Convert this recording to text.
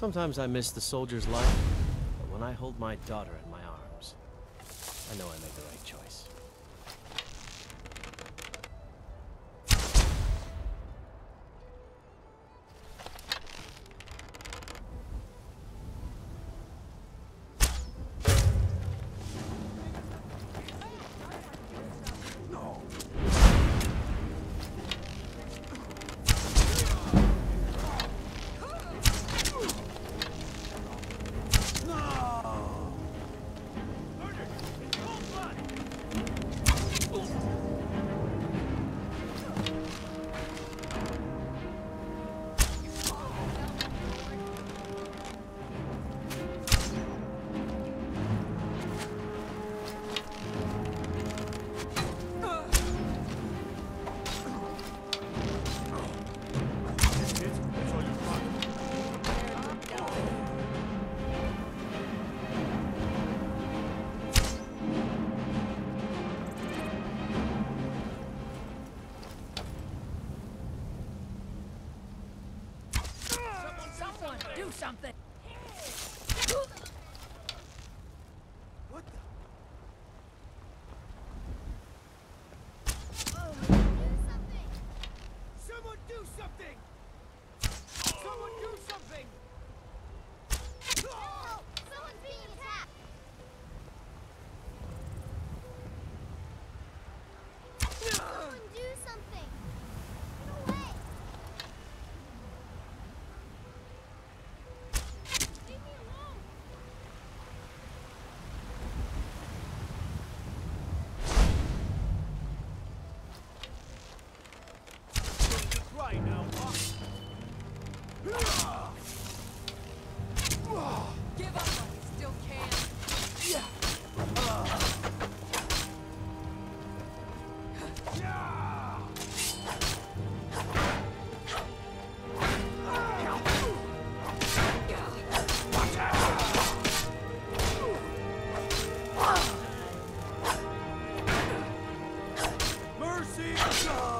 Sometimes I miss the soldier's life, but when I hold my daughter in my arms, I know I made the right choice. Do something! What the? Someone do something! Someone do something! Someone's Go!